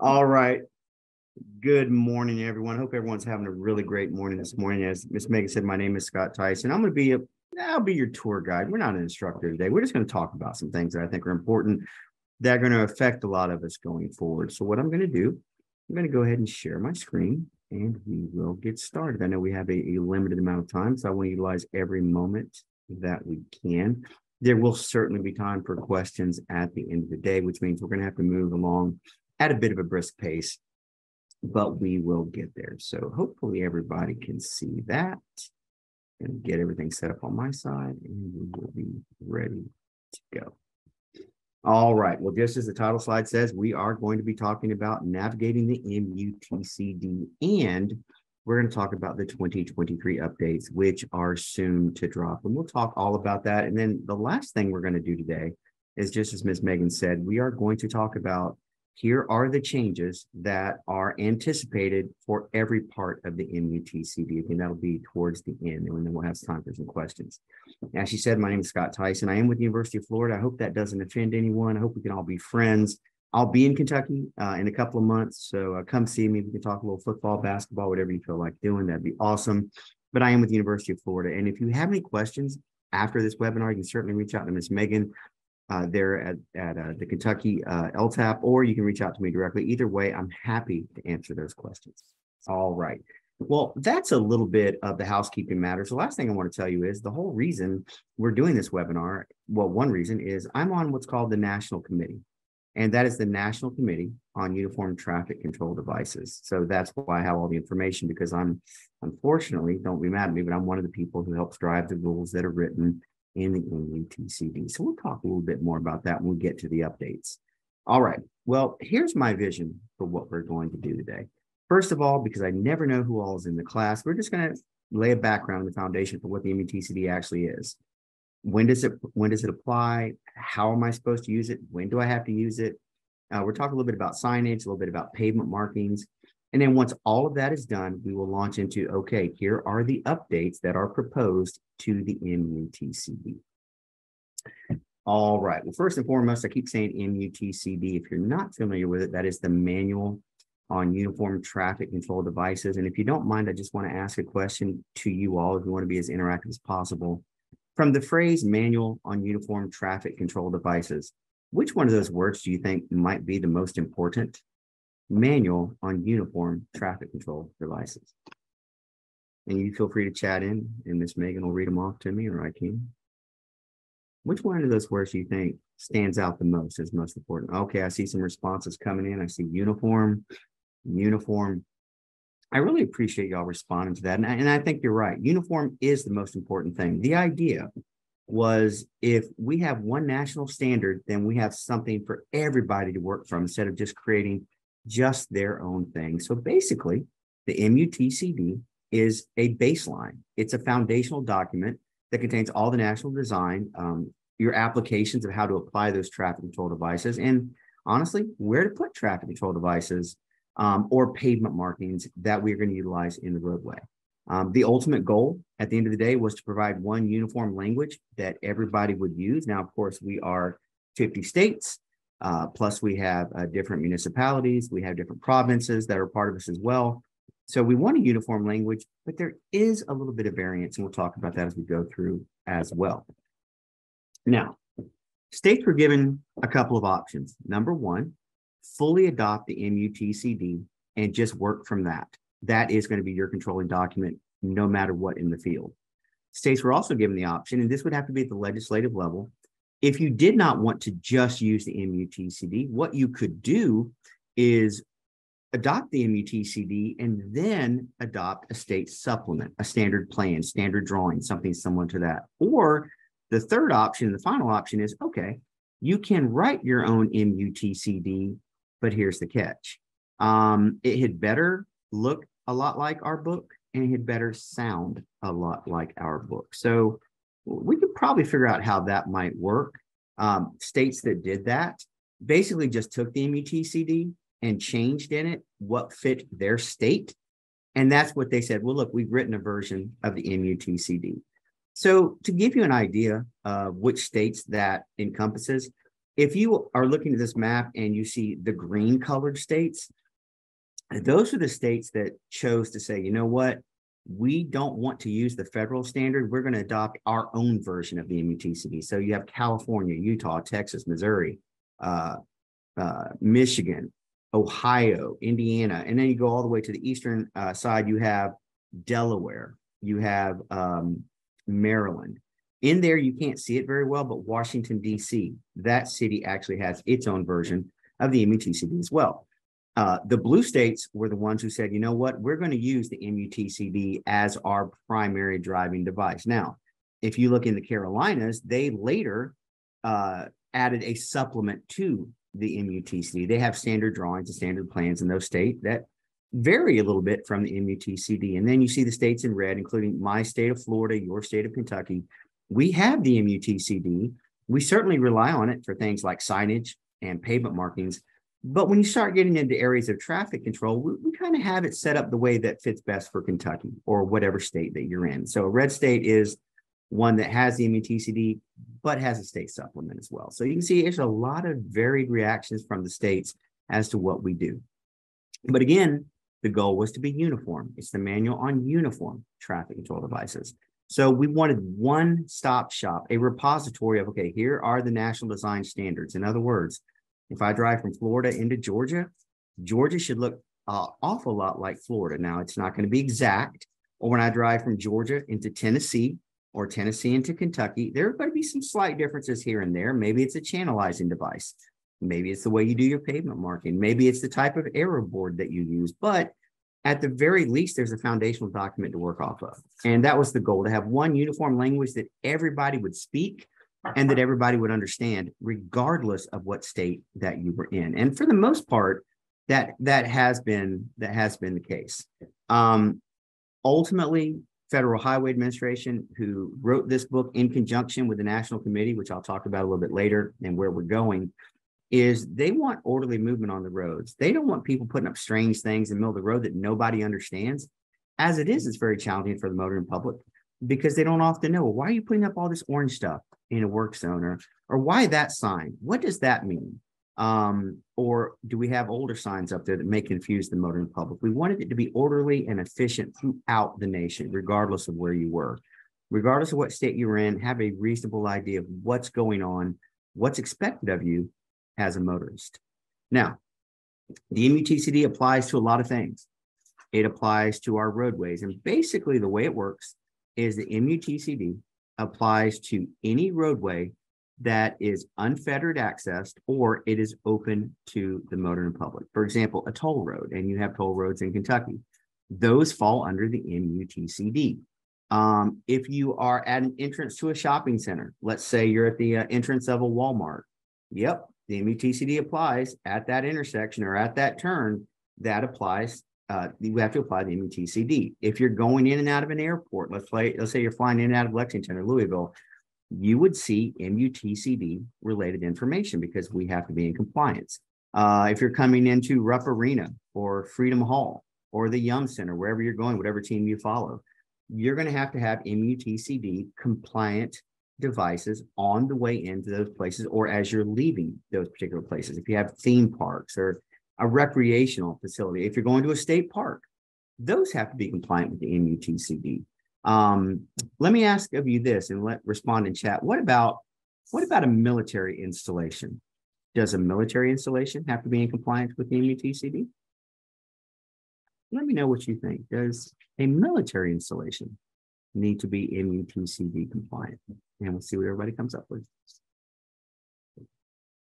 All right. Good morning, everyone. Hope everyone's having a really great morning this morning. As Miss Megan said, my name is Scott Tison. I'm going to be a I'll be your tour guide. We're not an instructor today. We're just going to talk about some things that I think are important that are going to affect a lot of us going forward. So what I'm going to do, I'm going to go ahead and share my screen and we will get started. I know we have a, a limited amount of time, so I want to utilize every moment that we can. There will certainly be time for questions at the end of the day, which means we're going to have to move along at a bit of a brisk pace, but we will get there. So hopefully everybody can see that and get everything set up on my side and we will be ready to go. All right. Well, just as the title slide says, we are going to be talking about navigating the MUTCD and we're going to talk about the 2023 updates, which are soon to drop. And we'll talk all about that. And then the last thing we're going to do today is just as Ms. Megan said, we are going to talk about here are the changes that are anticipated for every part of the MUTCD. Again, that'll be towards the end, and then we'll have time for some questions. As she said, my name is Scott Tison. I am with the University of Florida. I hope that doesn't offend anyone. I hope we can all be friends. I'll be in Kentucky uh, in a couple of months, so uh, come see me. We can talk a little football, basketball, whatever you feel like doing. That'd be awesome. But I am with the University of Florida, and if you have any questions after this webinar, you can certainly reach out to Ms. Megan uh, there at, at uh, the Kentucky uh, LTAP, or you can reach out to me directly. Either way, I'm happy to answer those questions. All right. Well, that's a little bit of the housekeeping matters. The last thing I want to tell you is the whole reason we're doing this webinar. Well, one reason is I'm on what's called the National Committee, and that is the National Committee on Uniform Traffic Control Devices. So that's why I have all the information because I'm, unfortunately, don't be mad at me, but I'm one of the people who helps drive the rules that are written in the MUTCD. So we'll talk a little bit more about that when we get to the updates. All right. Well, here's my vision for what we're going to do today. First of all, because I never know who all is in the class, we're just going to lay a background, and the foundation for what the MUTCD actually is. When does it when does it apply? How am I supposed to use it? When do I have to use it? Uh, we're talking a little bit about signage, a little bit about pavement markings, and then once all of that is done, we will launch into, okay, here are the updates that are proposed to the MUTCD. All right. Well, first and foremost, I keep saying MUTCD. If you're not familiar with it, that is the manual on uniform traffic control devices. And if you don't mind, I just want to ask a question to you all if you want to be as interactive as possible. From the phrase manual on uniform traffic control devices, which one of those words do you think might be the most important manual on uniform traffic control devices. And you feel free to chat in, and Miss Megan will read them off to me, or I can. Which one of those words do you think stands out the most as most important? Okay, I see some responses coming in. I see uniform, uniform. I really appreciate y'all responding to that. And I, and I think you're right. Uniform is the most important thing. The idea was if we have one national standard, then we have something for everybody to work from instead of just creating just their own thing. So basically, the MUTCD is a baseline. It's a foundational document that contains all the national design, um, your applications of how to apply those traffic control devices, and honestly, where to put traffic control devices um, or pavement markings that we're going to utilize in the roadway. Um, the ultimate goal at the end of the day was to provide one uniform language that everybody would use. Now, of course, we are 50 states. Uh, plus, we have uh, different municipalities, we have different provinces that are part of us as well. So we want a uniform language, but there is a little bit of variance, and we'll talk about that as we go through as well. Now, states were given a couple of options. Number one, fully adopt the MUTCD and just work from that. That is going to be your controlling document no matter what in the field. States were also given the option, and this would have to be at the legislative level, if you did not want to just use the MUTCD, what you could do is adopt the MUTCD and then adopt a state supplement, a standard plan, standard drawing, something similar to that. Or the third option, the final option is okay, you can write your own MUTCD, but here's the catch. Um, it had better look a lot like our book and it had better sound a lot like our book. So we could probably figure out how that might work. Um, states that did that basically just took the MUTCD and changed in it what fit their state. And that's what they said. Well, look, we've written a version of the MUTCD. So, to give you an idea of which states that encompasses, if you are looking at this map and you see the green colored states, those are the states that chose to say, you know what, we don't want to use the federal standard. We're going to adopt our own version of the MUTCD. So you have California, Utah, Texas, Missouri, uh, uh, Michigan, Ohio, Indiana, and then you go all the way to the eastern uh, side. You have Delaware, you have um, Maryland. In there, you can't see it very well, but Washington, D.C., that city actually has its own version of the MUTCD as well. Uh, the blue states were the ones who said, you know what, we're going to use the MUTCD as our primary driving device. Now, if you look in the Carolinas, they later uh, added a supplement to the MUTCD. They have standard drawings and standard plans in those states that vary a little bit from the MUTCD. And then you see the states in red, including my state of Florida, your state of Kentucky. We have the MUTCD. We certainly rely on it for things like signage and pavement markings, but when you start getting into areas of traffic control, we, we kind of have it set up the way that fits best for Kentucky or whatever state that you're in. So a red state is one that has the MUTCD, but has a state supplement as well. So you can see there's a lot of varied reactions from the states as to what we do. But again, the goal was to be uniform. It's the manual on uniform traffic control devices. So we wanted one stop shop, a repository of, okay, here are the national design standards. In other words, if I drive from Florida into Georgia, Georgia should look an awful lot like Florida. Now, it's not going to be exact. Or when I drive from Georgia into Tennessee or Tennessee into Kentucky, there are going to be some slight differences here and there. Maybe it's a channelizing device. Maybe it's the way you do your pavement marking. Maybe it's the type of arrow board that you use. But at the very least, there's a foundational document to work off of. And that was the goal to have one uniform language that everybody would speak and that everybody would understand regardless of what state that you were in. And for the most part that that has been that has been the case. Um, ultimately federal highway administration who wrote this book in conjunction with the national committee which i'll talk about a little bit later and where we're going is they want orderly movement on the roads. They don't want people putting up strange things in the middle of the road that nobody understands. As it is it's very challenging for the motoring public because they don't often know well, why are you putting up all this orange stuff in a work zone or or why that sign? What does that mean? Um, or do we have older signs up there that may confuse the motoring public? We wanted it to be orderly and efficient throughout the nation regardless of where you were. Regardless of what state you're in have a reasonable idea of what's going on what's expected of you as a motorist. Now the MUTCD applies to a lot of things. It applies to our roadways and basically the way it works is the MUTCD applies to any roadway that is unfettered accessed or it is open to the motor and public. For example, a toll road, and you have toll roads in Kentucky, those fall under the MUTCD. Um, if you are at an entrance to a shopping center, let's say you're at the uh, entrance of a Walmart, yep, the MUTCD applies at that intersection or at that turn. That applies uh, you have to apply the MUTCD. If you're going in and out of an airport, let's play, let's say you're flying in and out of Lexington or Louisville, you would see MUTCD related information because we have to be in compliance. Uh, if you're coming into Rupp Arena or Freedom Hall or the Yum Center, wherever you're going, whatever team you follow, you're going to have to have MUTCD compliant devices on the way into those places or as you're leaving those particular places. If you have theme parks or a recreational facility, if you're going to a state park, those have to be compliant with the MUTCD. Um, let me ask of you this and let respond in chat. What about what about a military installation? Does a military installation have to be in compliance with the MUTCD? Let me know what you think. Does a military installation need to be MUTCD compliant? And we'll see what everybody comes up with.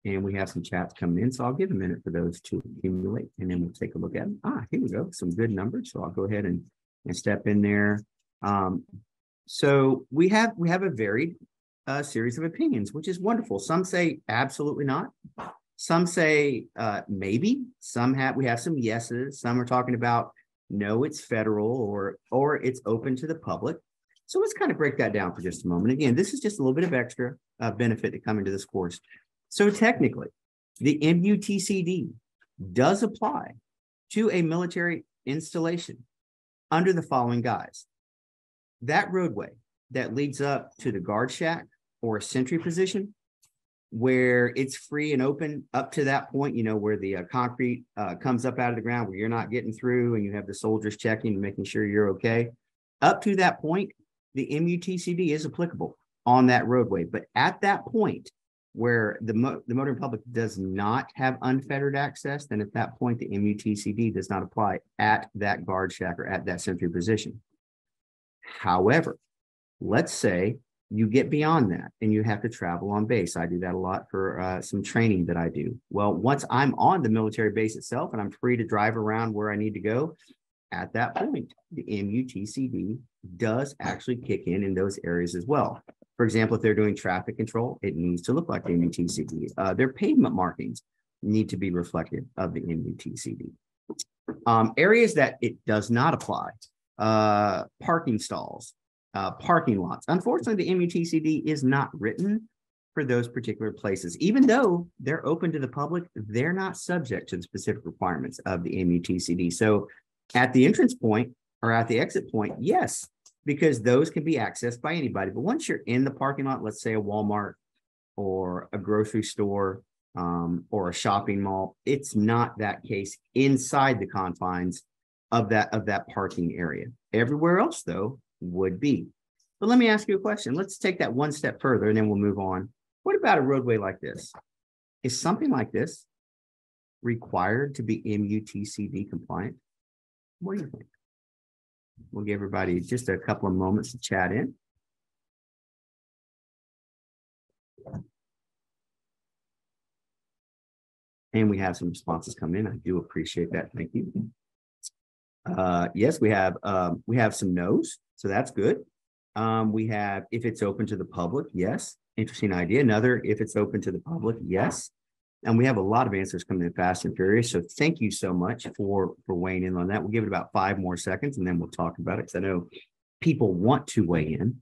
And we have some chats coming in, so I'll give a minute for those to accumulate, and then we'll take a look at them. Ah, here we go, some good numbers. So I'll go ahead and, and step in there. Um, so we have we have a varied uh, series of opinions, which is wonderful. Some say absolutely not. Some say uh, maybe. Some have we have some yeses. Some are talking about no, it's federal or or it's open to the public. So let's kind of break that down for just a moment. Again, this is just a little bit of extra uh, benefit to come into this course. So technically, the MUTCD does apply to a military installation under the following guise. That roadway that leads up to the guard shack or a sentry position, where it's free and open up to that point, you know, where the uh, concrete uh, comes up out of the ground, where you're not getting through and you have the soldiers checking and making sure you're okay. Up to that point, the MUTCD is applicable on that roadway. But at that point, where the, mo- the motoring public does not have unfettered access, then at that point, the MUTCD does not apply at that guard shack or at that sentry position. However, let's say you get beyond that and you have to travel on base. I do that a lot for uh, some training that I do. Well, once I'm on the military base itself and I'm free to drive around where I need to go, at that point, the MUTCD does actually kick in in those areas as well. For example, if they're doing traffic control, it needs to look like the MUTCD. Uh, their pavement markings need to be reflective of the MUTCD. Um, areas that it does not apply, uh, parking stalls, uh, parking lots. Unfortunately, the MUTCD is not written for those particular places. Even though they're open to the public, they're not subject to the specific requirements of the MUTCD. So at the entrance point or at the exit point, yes, because those can be accessed by anybody. But once you're in the parking lot, let's say a Walmart or a grocery store um, or a shopping mall, it's not that case inside the confines of that of that parking area. Everywhere else, though, would be. But let me ask you a question. Let's take that one step further and then we'll move on. What about a roadway like this? Is something like this required to be MUTCD compliant? What do you think? We'll give everybody just a couple of moments to chat in. And we have some responses come in. I do appreciate that. Thank you. Uh, yes, we have um, we have some no's, so that's good. Um, we have if it's open to the public, yes. Interesting idea. Another, if it's open to the public, yes. And we have a lot of answers coming in fast and furious. So thank you so much for for weighing in on that. We'll give it about five more seconds and then we'll talk about it because I know people want to weigh in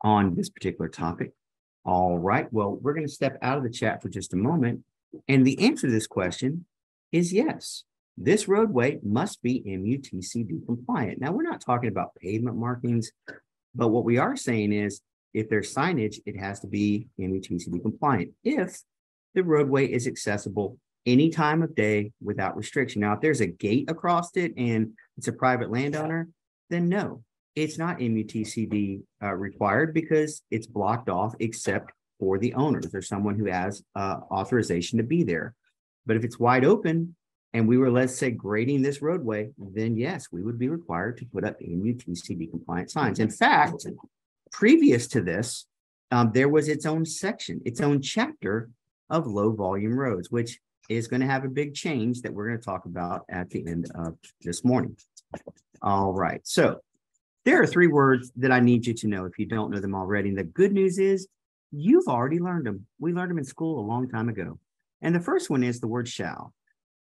on this particular topic. All right. Well, we're going to step out of the chat for just a moment. And the answer to this question is yes. This roadway must be MUTCD compliant. Now, we're not talking about pavement markings, but what we are saying is if there's signage, it has to be MUTCD compliant. If the roadway is accessible any time of day without restriction. Now, if there's a gate across it and it's a private landowner, then no, it's not MUTCD uh, required because it's blocked off except for the owners or someone who has uh, authorization to be there. But if it's wide open and we were, let's say, grading this roadway, then yes, we would be required to put up MUTCD compliant signs. In fact, previous to this, um, there was its own section, its own chapter of low volume roads, which is going to have a big change that we're going to talk about at the end of this morning. All right. So there are three words that I need you to know if you don't know them already. And the good news is you've already learned them. We learned them in school a long time ago. And the first one is the word shall.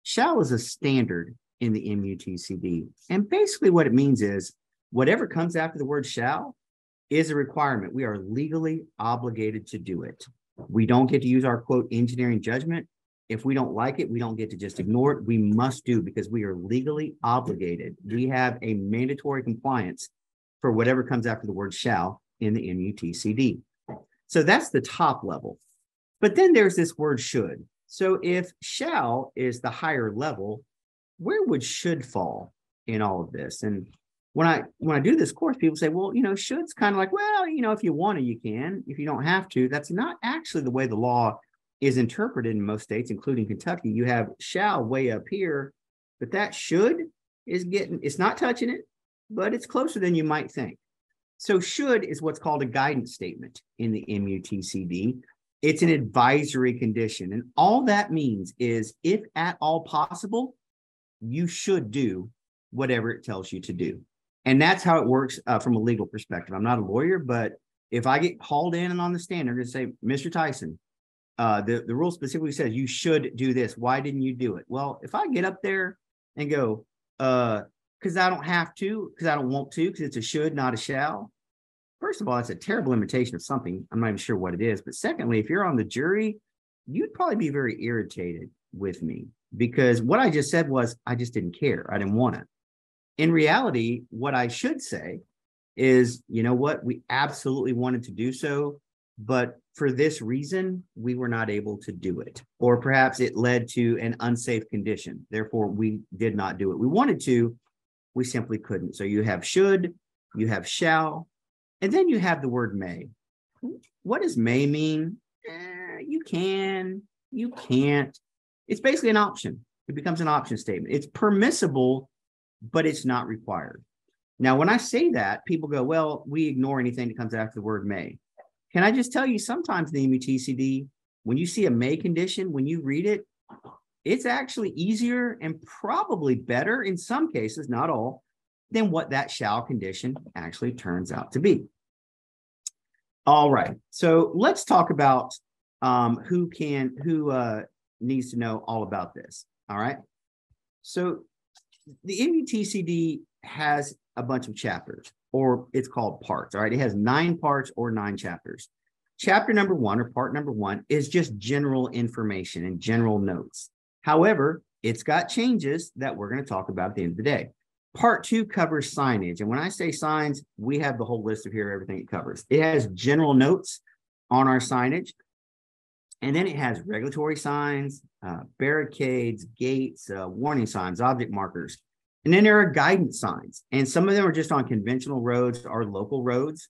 Shall is a standard in the MUTCD. And basically what it means is whatever comes after the word shall is a requirement. We are legally obligated to do it. We don't get to use our quote engineering judgment. If we don't like it, we don't get to just ignore it. We must do because we are legally obligated. We have a mandatory compliance for whatever comes after the word shall in the MUTCD. So that's the top level. But then there's this word should. So if shall is the higher level, where would should fall in all of this? And when I when I do this course, people say, well, you know, should's kind of like, well, you know, if you want to, you can. If you don't have to, that's not actually the way the law is interpreted in most states, including Kentucky. You have shall way up here, but that should is getting it's not touching it, but it's closer than you might think. So should is what's called a guidance statement in the MUTCD. It's an advisory condition. And all that means is if at all possible, you should do whatever it tells you to do. And that's how it works uh, from a legal perspective. I'm not a lawyer, but if I get called in and on the stand, they're going to say, Mr. Tison, uh, the, the rule specifically says you should do this. Why didn't you do it? Well, if I get up there and go, uh, because I don't have to, because I don't want to, because it's a should, not a shall. First of all, it's a terrible imitation of something. I'm not even sure what it is. But secondly, if you're on the jury, you'd probably be very irritated with me because what I just said was I just didn't care. I didn't want it in reality, what I should say is, you know what, we absolutely wanted to do so. but for this reason, we were not able to do it. Or perhaps it led to an unsafe condition. Therefore, we did not do it. We wanted to, we simply couldn't. So you have should, you have shall, and then you have the word may. What does may mean? Eh, you can, you can't. It's basically an option. It becomes an option statement. It's permissible, but it's not required. Now, when I say that, people go, well, we ignore anything that comes after the word may. Can I just tell you, sometimes the MUTCD, when you see a may condition, when you read it, it's actually easier and probably better in some cases, not all, than what that shall condition actually turns out to be. All right, so let's talk about um, who can, who uh, needs to know all about this. All right, so the MUTCD has a bunch of chapters, or it's called parts. All right, it has nine parts or nine chapters. Chapter number one, or part number one, is just general information and general notes. However, it's got changes that we're going to talk about at the end of the day. Part two covers signage. And when I say signs, we have the whole list of here, everything it covers. It has general notes on our signage. And then it has regulatory signs, uh, barricades, gates, uh, warning signs, object markers, and then there are guidance signs, and some of them are just on conventional roads or local roads.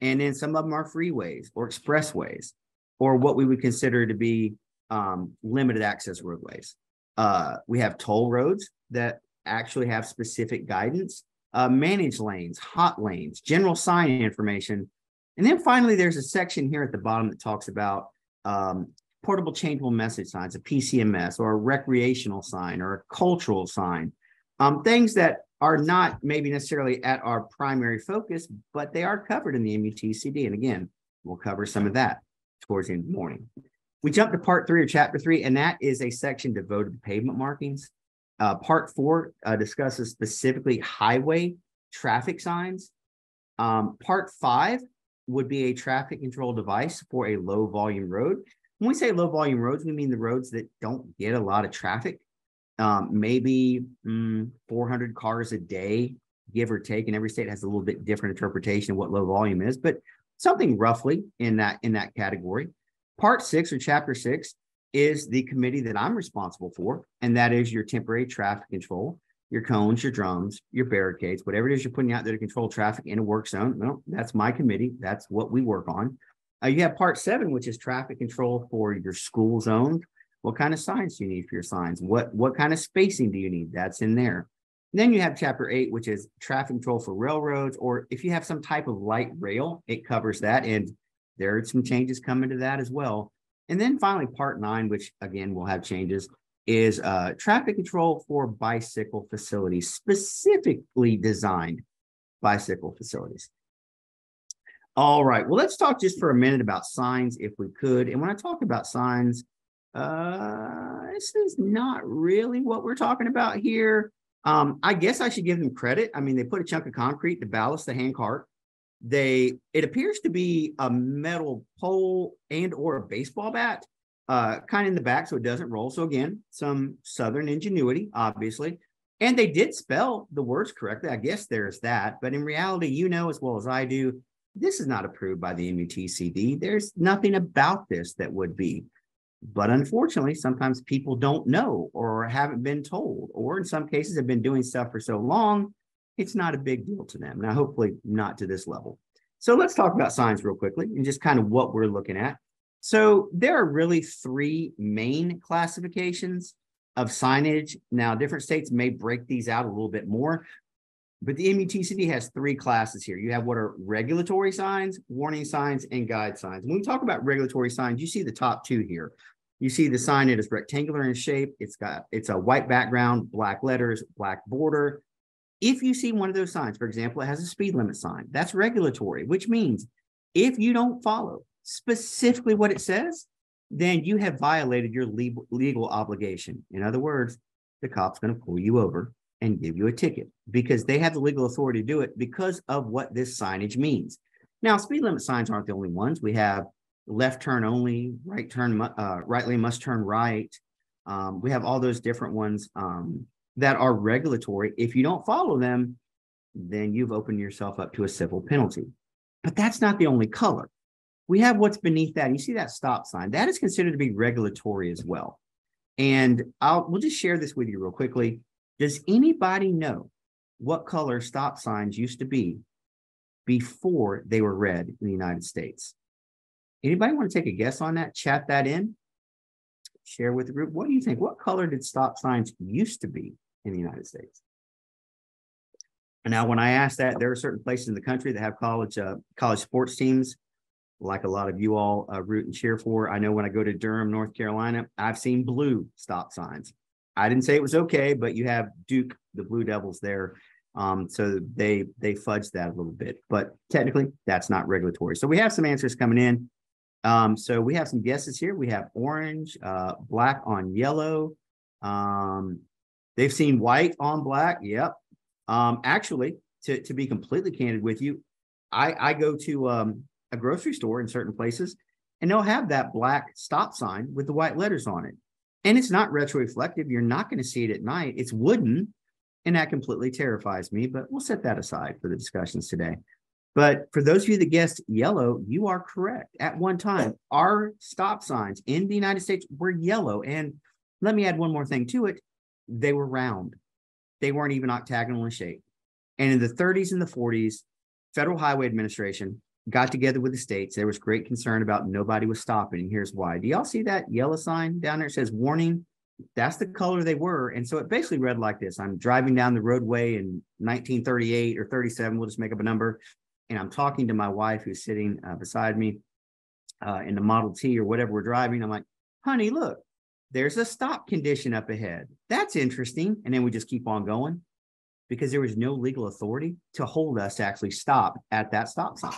And then some of them are freeways or expressways, or what we would consider to be um, limited access roadways. Uh, we have toll roads that actually have specific guidance, uh, managed lanes, hot lanes, general sign information. And then finally, there's a section here at the bottom that talks about um, portable changeable message signs, a PCMS, or a recreational sign, or a cultural sign um, things that are not maybe necessarily at our primary focus, but they are covered in the MUTCD. And again, we'll cover some of that towards the end of the morning. We jump to part three or chapter three, and that is a section devoted to pavement markings. Uh, part four uh, discusses specifically highway traffic signs. Um, part five would be a traffic control device for a low volume road. When we say low volume roads, we mean the roads that don't get a lot of traffic um, maybe mm, 400 cars a day, give or take. And every state has a little bit different interpretation of what low volume is, but something roughly in that in that category. Part six or chapter six is the committee that I'm responsible for, and that is your temporary traffic control, your cones, your drums, your barricades, whatever it is you're putting out there to control traffic in a work zone. Well, that's my committee. That's what we work on. Uh, you have part seven, which is traffic control for your school zone, what kind of signs do you need for your signs? What what kind of spacing do you need? That's in there. And then you have chapter eight, which is traffic control for railroads, or if you have some type of light rail, it covers that. And there are some changes coming to that as well. And then finally, part nine, which again will have changes, is traffic control for bicycle facilities, specifically designed bicycle facilities. All right, well, let's talk just for a minute about signs if we could. And when I talk about signs, uh, this is not really what we're talking about here. Um, I guess I should give them credit. I mean, they put a chunk of concrete to ballast the handcart. They it appears to be a metal pole and or a baseball bat, uh, kind of in the back so it doesn't roll. So again, some southern ingenuity, obviously. And they did spell the words correctly. I guess there's that. But in reality, you know as well as I do, this is not approved by the MUTCD. There's nothing about this that would be. But unfortunately, sometimes people don't know or haven't been told, or in some cases have been doing stuff for so long, it's not a big deal to them. Now, hopefully, not to this level. So let's talk about signs real quickly and just kind of what we're looking at. So there are really three main classifications of signage. Now, different states may break these out a little bit more, but the MUTCD has three classes here. You have what are regulatory signs, warning signs, and guide signs. When we talk about regulatory signs, you see the top two here. You see the sign, it is rectangular in shape. It's got, it's a white background, black letters, black border. If you see one of those signs, for example, it has a speed limit sign, that's regulatory, which means if you don't follow specifically what it says, then you have violated your legal, obligation. In other words, the cop's going to pull you over and give you a ticket because they have the legal authority to do it because of what this signage means. Now, speed limit signs aren't the only ones. We have left turn only, right turn, uh, right lane must turn right. Um, we have all those different ones um, that are regulatory. If you don't follow them, then you've opened yourself up to a civil penalty. But that's not the only color. We have what's beneath that. You see that stop sign. That is considered to be regulatory as well. And I'll we'll just share this with you real quickly. Does anybody know what color stop signs used to be before they were red in the United States? Anybody want to take a guess on that? Chat that in. Share with the group. What do you think? What color did stop signs used to be in the United States? And now, when I ask that, there are certain places in the country that have college uh, college sports teams, like a lot of you all uh, root and cheer for. I know when I go to Durham, North Carolina, I've seen blue stop signs. I didn't say it was okay, but you have Duke, the Blue Devils there. Um, so they they fudge that a little bit, but technically that's not regulatory. So we have some answers coming in. Um, so we have some guesses here. We have orange, uh, black on yellow. Um, they've seen white on black. Yep. Um, actually, to, to be completely candid with you, I, I go to um, a grocery store in certain places and they'll have that black stop sign with the white letters on it. And it's not retroreflective. You're not going to see it at night. It's wooden. And that completely terrifies me, but we'll set that aside for the discussions today. But for those of you that guessed yellow, you are correct. At one time, our stop signs in the United States were yellow. And let me add one more thing to it they were round, they weren't even octagonal in shape. And in the 30s and the 40s, Federal Highway Administration got together with the states. There was great concern about nobody was stopping. And here's why. Do y'all see that yellow sign down there? It says warning. That's the color they were. And so it basically read like this I'm driving down the roadway in 1938 or 37, we'll just make up a number. And I'm talking to my wife who's sitting uh, beside me uh, in the Model T or whatever we're driving. I'm like, honey, look, there's a stop condition up ahead. That's interesting. And then we just keep on going because there was no legal authority to hold us to actually stop at that stop sign.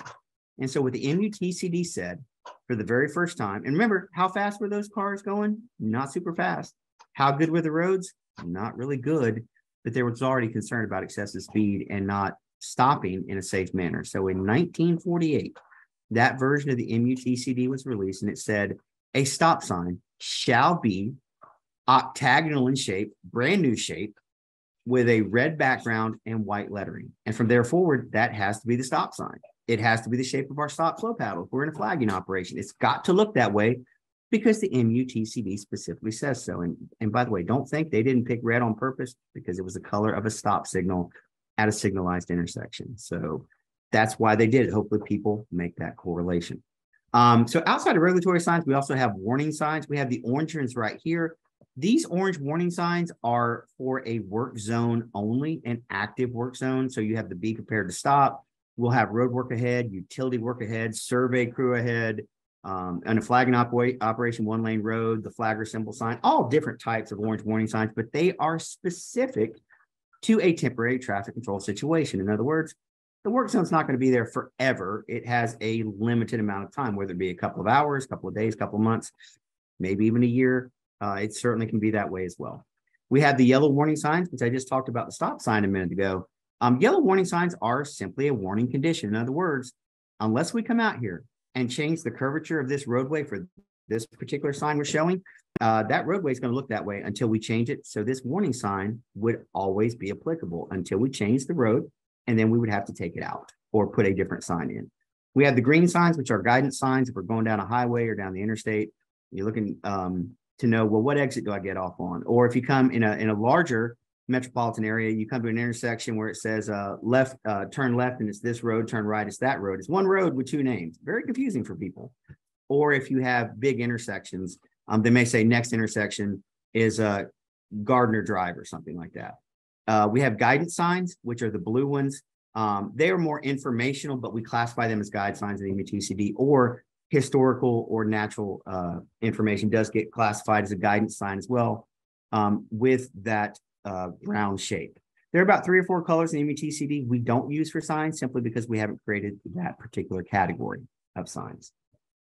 And so what the MUTCD said for the very first time, and remember, how fast were those cars going? Not super fast. How good were the roads? Not really good, but there was already concern about excessive speed and not stopping in a safe manner. So in 1948, that version of the MUTCD was released and it said a stop sign shall be octagonal in shape, brand new shape, with a red background and white lettering. And from there forward, that has to be the stop sign. It has to be the shape of our stop flow paddle. If we're in a flagging operation, it's got to look that way because the MUTCD specifically says so. And, and by the way, don't think they didn't pick red on purpose because it was the color of a stop signal at a signalized intersection. So that's why they did it. Hopefully, people make that correlation. Um, so outside of regulatory signs, we also have warning signs. We have the orange ones right here. These orange warning signs are for a work zone only, an active work zone. So you have the be prepared to stop. We'll have road work ahead, utility work ahead, survey crew ahead, um, and a flagging operation, one lane road, the flagger symbol sign, all different types of orange warning signs, but they are specific to a temporary traffic control situation. In other words, the work zone's not going to be there forever. It has a limited amount of time, whether it be a couple of hours, a couple of days, a couple of months, maybe even a year. Uh, it certainly can be that way as well. We have the yellow warning signs, which I just talked about the stop sign a minute ago. Um, yellow warning signs are simply a warning condition. In other words, unless we come out here and change the curvature of this roadway for this particular sign we're showing, uh, that roadway is going to look that way until we change it. So this warning sign would always be applicable until we change the road, and then we would have to take it out or put a different sign in. We have the green signs, which are guidance signs. If we're going down a highway or down the interstate, you're looking um, to know, well, what exit do I get off on? Or if you come in a in a larger metropolitan area, you come to an intersection where it says uh, left, uh, turn left, and it's this road, turn right, it's that road. It's one road with two names. Very confusing for people. Or if you have big intersections, um, they may say next intersection is uh, Gardner Drive or something like that. Uh, we have guidance signs, which are the blue ones. Um, they are more informational, but we classify them as guide signs in the MUTCD or historical or natural uh, information does get classified as a guidance sign as well um, with that uh, brown shape. There are about three or four colors in MUTCD we don't use for signs simply because we haven't created that particular category of signs.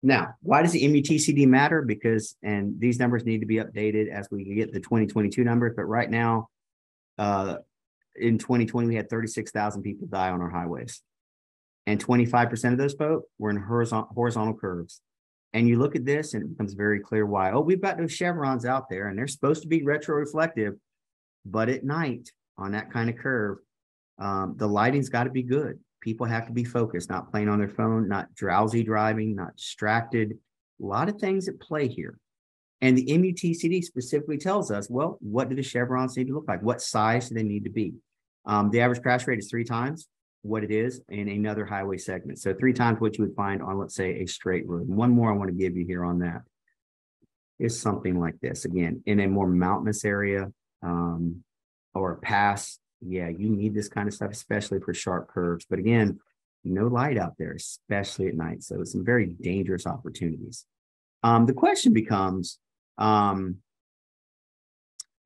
Now, why does the MUTCD matter? Because, and these numbers need to be updated as we get the 2022 numbers, but right now, uh, in 2020, we had 36,000 people die on our highways. And 25% of those folks were in horizontal, horizontal curves. And you look at this and it becomes very clear why. Oh, we've got those chevrons out there and they're supposed to be retroreflective, but at night on that kind of curve, um, the lighting's got to be good People have to be focused, not playing on their phone, not drowsy driving, not distracted. A lot of things at play here. And the MUTCD specifically tells us, well, what do the chevrons need to look like? What size do they need to be? Um, the average crash rate is three times what it is in another highway segment. So three times what you would find on, let's say, a straight road. One more I want to give you here on that is something like this. Again, in a more mountainous area um, or a pass, yeah, you need this kind of stuff, especially for sharp curves. But again, no light out there, especially at night. So some very dangerous opportunities. Um, the question becomes, um,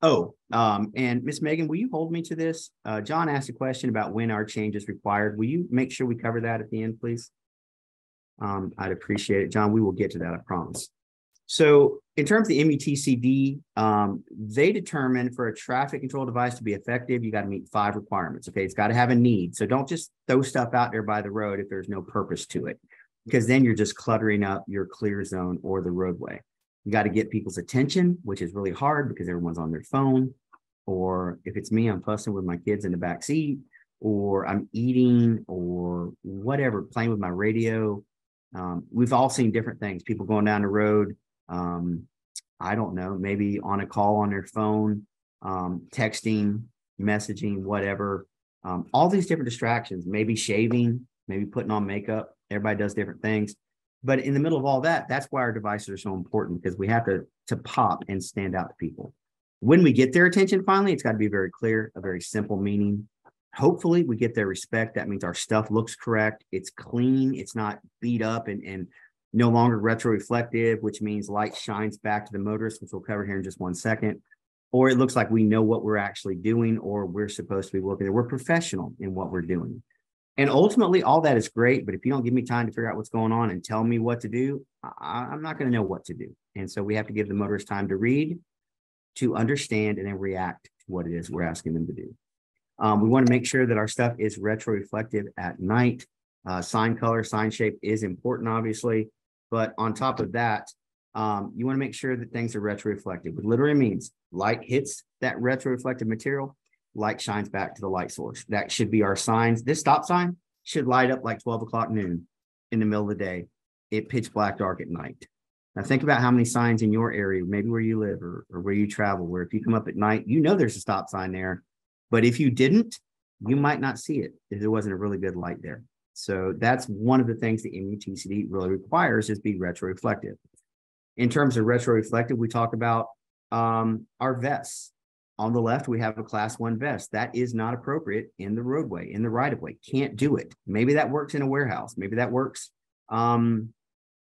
oh, um, and Miss Megan, will you hold me to this? Uh, John asked a question about when our change is required. Will you make sure we cover that at the end, please? Um, I'd appreciate it. John, we will get to that, I promise. So in terms of the MUTCD, um, they determine for a traffic control device to be effective, you got to meet five requirements. Okay, it's got to have a need. So don't just throw stuff out there by the road if there's no purpose to it, because then you're just cluttering up your clear zone or the roadway. You got to get people's attention, which is really hard because everyone's on their phone. Or if it's me, I'm fussing with my kids in the back seat, or I'm eating, or whatever, playing with my radio. Um, we've all seen different things. People going down the road um, I don't know, maybe on a call on their phone, um, texting, messaging, whatever. Um, all these different distractions, maybe shaving, maybe putting on makeup. Everybody does different things. But in the middle of all that, that's why our devices are so important because we have to, to pop and stand out to people. When we get their attention finally, it's got to be very clear, a very simple meaning. Hopefully, we get their respect. That means our stuff looks correct. It's clean. It's not beat up and, and no longer retroreflective, which means light shines back to the motorist, which we'll cover here in just one second. Or it looks like we know what we're actually doing, or we're supposed to be working. We're professional in what we're doing. And ultimately, all that is great. But if you don't give me time to figure out what's going on and tell me what to do, I, am not going to know what to do. And so we have to give the motorist time to read, to understand, and then react to what it is we're asking them to do. Um, we want to make sure that our stuff is retroreflective at night. Uh, sign color, sign shape is important, obviously. But on top of that, um, you want to make sure that things are retroreflective. What literally means light hits that retroreflective material, light shines back to the light source. That should be our signs. This stop sign should light up like 12 o'clock noon in the middle of the day. It pitch black dark at night. Now think about how many signs in your area, maybe where you live or, or where you travel, where if you come up at night, you know there's a stop sign there. But if you didn't, you might not see it if there wasn't a really good light there. So that's one of the things the MUTCD really requires is be retroreflective. In terms of retroreflective, we talk about um, our vests. On the left, we have a class one vest. That is not appropriate in the roadway, in the right of way. Can't do it. Maybe that works in a warehouse. Maybe that works um,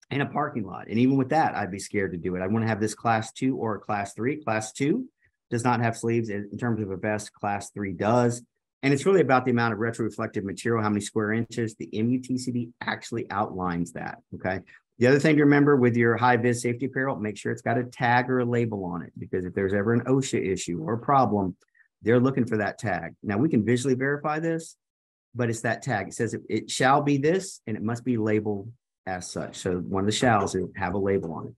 in a parking lot. And even with that, I'd be scared to do it. I want to have this class two or a class three. Class two does not have sleeves in terms of a vest. Class three does. And it's really about the amount of retroreflective material, how many square inches. The MUTCD actually outlines that. Okay. The other thing to remember with your high vis safety apparel, make sure it's got a tag or a label on it because if there's ever an OSHA issue or a problem, they're looking for that tag. Now we can visually verify this, but it's that tag. It says it, it shall be this and it must be labeled as such. So one of the shalls have a label on it.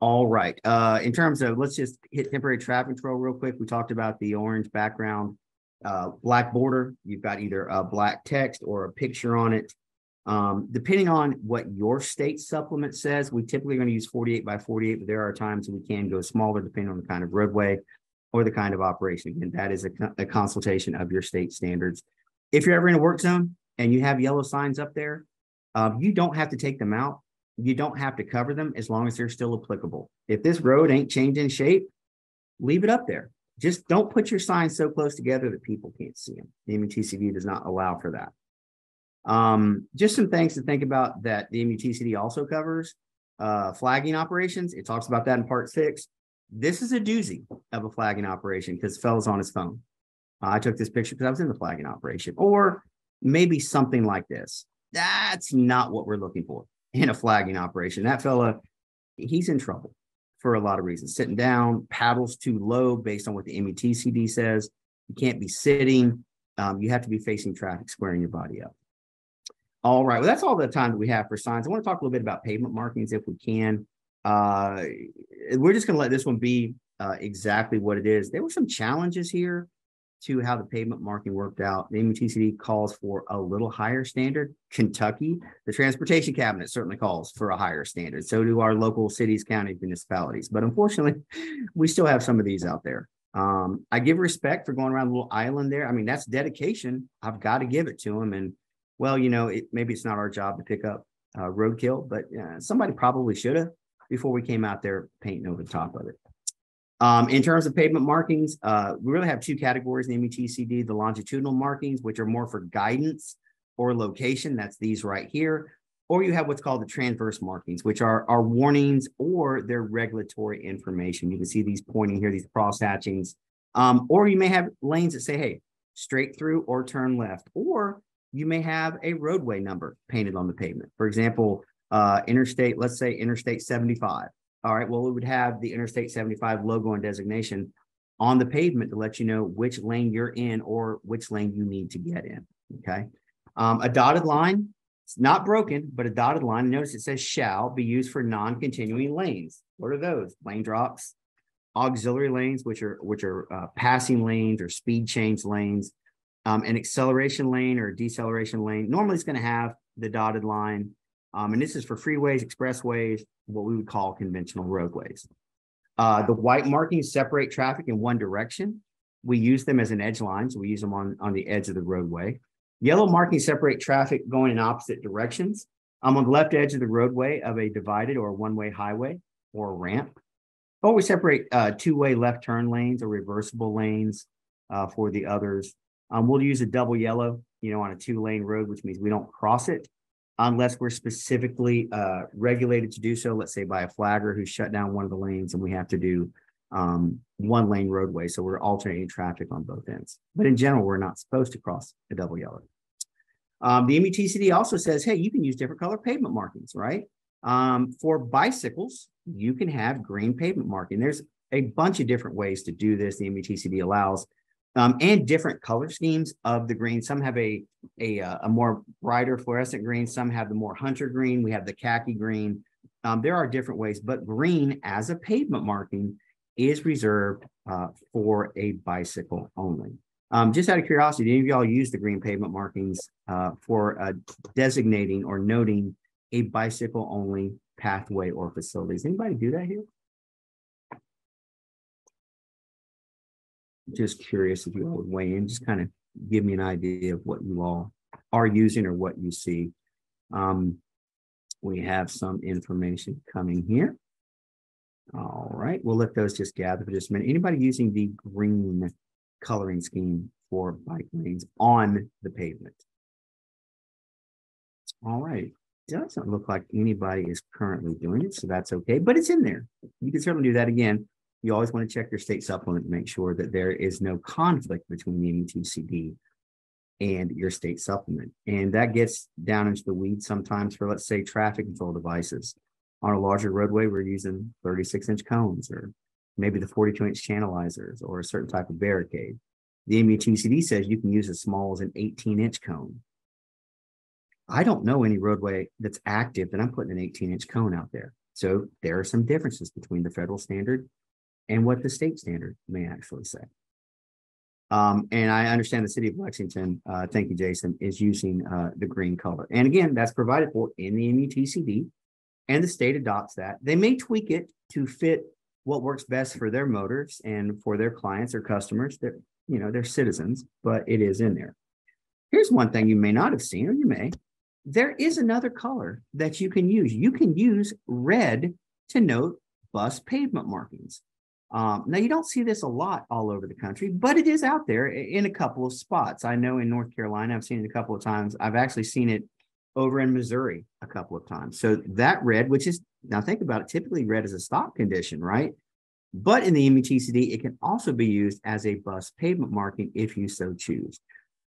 All right. Uh, in terms of let's just hit temporary traffic control real quick. We talked about the orange background uh, black border. You've got either a black text or a picture on it. Um, depending on what your state supplement says, we typically are going to use 48 by 48, but there are times we can go smaller depending on the kind of roadway or the kind of operation. Again, that is a, a consultation of your state standards. If you're ever in a work zone and you have yellow signs up there, uh, you don't have to take them out. You don't have to cover them as long as they're still applicable. If this road ain't changing shape, leave it up there. Just don't put your signs so close together that people can't see them. The MUTCD does not allow for that. Um, just some things to think about that the MUTCD also covers. Uh, flagging operations, it talks about that in part six. This is a doozy of a flagging operation because fellow's on his phone. Uh, I took this picture because I was in the flagging operation, or maybe something like this. That's not what we're looking for in a flagging operation. That fella, he's in trouble for a lot of reasons. Sitting down, paddles too low based on what the MUTCD says. You can't be sitting. Um, you have to be facing traffic, squaring your body up. All right. Well, that's all the time that we have for signs. I want to talk a little bit about pavement markings if we can. Uh, we're just going to let this one be uh, exactly what it is. There were some challenges here to how the pavement marking worked out, the MUTCD calls for a little higher standard. Kentucky, the transportation cabinet certainly calls for a higher standard. So do our local cities, counties, municipalities. But unfortunately, we still have some of these out there. Um, I give respect for going around a little island there. I mean, that's dedication. I've got to give it to them. And well, you know, it, maybe it's not our job to pick up uh, roadkill, but uh, somebody probably should have before we came out there painting over the top of it. Um, in terms of pavement markings, uh, we really have two categories in the MUTCD, the longitudinal markings, which are more for guidance or location. That's these right here. Or you have what's called the transverse markings, which are, are warnings or they're regulatory information. You can see these pointing here, these cross hatchings. Um, or you may have lanes that say, hey, straight through or turn left. Or you may have a roadway number painted on the pavement. For example, uh, interstate, let's say Interstate 75. All right, well, we would have the Interstate 75 logo and designation on the pavement to let you know which lane you're in or which lane you need to get in. Okay. Um, a dotted line, it's not broken, but a dotted line. Notice it says shall be used for non-continuing lanes. What are those? Lane drops, auxiliary lanes, which are which are uh, passing lanes or speed change lanes, um, an acceleration lane or deceleration lane. Normally, it's going to have the dotted line, um, and this is for freeways, expressways, what we would call conventional roadways. Uh, the white markings separate traffic in one direction. We use them as an edge line, so we use them on, on the edge of the roadway. Yellow markings separate traffic going in opposite directions. I'm on the left edge of the roadway of a divided or one-way highway or ramp. Or we separate uh, two-way left turn lanes or reversible lanes uh, for the others. Um, we'll use a double yellow, you know, on a two-lane road, which means we don't cross it unless we're specifically uh, regulated to do so, let's say by a flagger who shut down one of the lanes and we have to do um, one lane roadway. So we're alternating traffic on both ends. But in general, we're not supposed to cross a double yellow. Um, the MUTCD also says, hey, you can use different color pavement markings, right? Um, for bicycles, you can have green pavement marking. There's a bunch of different ways to do this. The MUTCD allows um, and different color schemes of the green. Some have a, a, uh, a more brighter fluorescent green. Some have the more hunter green. We have the khaki green. Um, there are different ways, but green as a pavement marking is reserved uh, for a bicycle only. Um, just out of curiosity, do any of y'all use the green pavement markings uh, for uh, designating or noting a bicycle only pathway or facilities? Anybody do that here? Just curious if you all would weigh in, just kind of give me an idea of what you all are using or what you see. Um, we have some information coming here. All right, we'll let those just gather for just a minute. Anybody using the green coloring scheme for bike lanes on the pavement? All right, doesn't look like anybody is currently doing it, so that's okay, but it's in there. You can certainly do that again you always want to check your state supplement to make sure that there is no conflict between the MUTCD and your state supplement. And that gets down into the weeds sometimes for, let's say, traffic control devices. On a larger roadway, we're using 36 inch cones or maybe the 42 inch channelizers or a certain type of barricade. The MUTCD says you can use as small as an 18 inch cone. I don't know any roadway that's active that I'm putting an 18 inch cone out there. So there are some differences between the federal standard and what the state standard may actually say. Um, and I understand the city of Lexington, uh, thank you, Jason, is using uh, the green color. And again, that's provided for in the MUTCD, and the state adopts that. They may tweak it to fit what works best for their motors and for their clients or customers. They're, you know, they're citizens, but it is in there. Here's one thing you may not have seen, or you may. There is another color that you can use. You can use red to note bus pavement markings. Um, now, you don't see this a lot all over the country, but it is out there in a couple of spots. I know in North Carolina, I've seen it a couple of times. I've actually seen it over in Missouri a couple of times. So that red, which is now think about it, typically red is a stop condition, right? But in the MUTCD, it can also be used as a bus pavement marking if you so choose.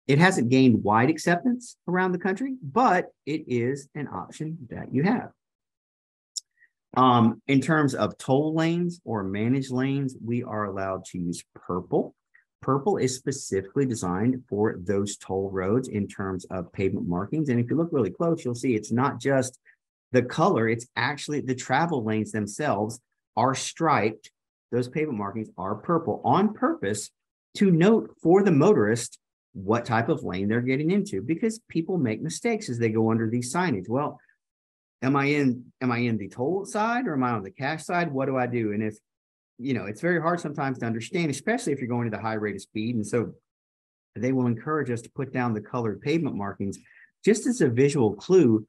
It hasn't gained wide acceptance around the country, but it is an option that you have. Um, in terms of toll lanes or managed lanes, we are allowed to use purple. Purple is specifically designed for those toll roads in terms of pavement markings. And if you look really close, you'll see it's not just the color, it's actually the travel lanes themselves are striped. Those pavement markings are purple on purpose to note for the motorist what type of lane they're getting into because people make mistakes as they go under these signage. Well, am I in am I in the toll side or am I on the cash side? What do I do? And if you know, it's very hard sometimes to understand, especially if you're going to the high rate of speed. And so they will encourage us to put down the colored pavement markings just as a visual clue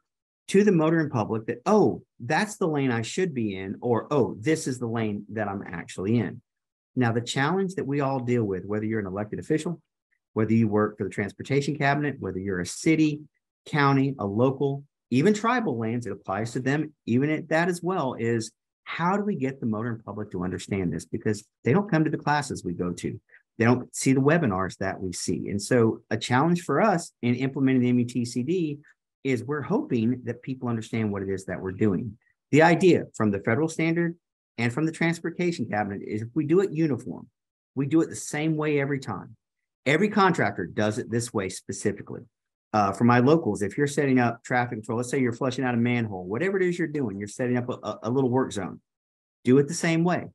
to the motoring public that, oh, that's the lane I should be in, or oh, this is the lane that I'm actually in. Now, the challenge that we all deal with, whether you're an elected official, whether you work for the transportation cabinet, whether you're a city, county, a local, even tribal lands, it applies to them, even at that as well, is how do we get the motoring public to understand this? Because they don't come to the classes we go to. They don't see the webinars that we see. And so a challenge for us in implementing the MUTCD is we're hoping that people understand what it is that we're doing. The idea from the federal standard and from the transportation cabinet is if we do it uniform, we do it the same way every time. Every contractor does it this way specifically. Uh, for my locals, if you're setting up traffic control, let's say you're flushing out a manhole, whatever it is you're doing, you're setting up a, a little work zone. Do it the same way.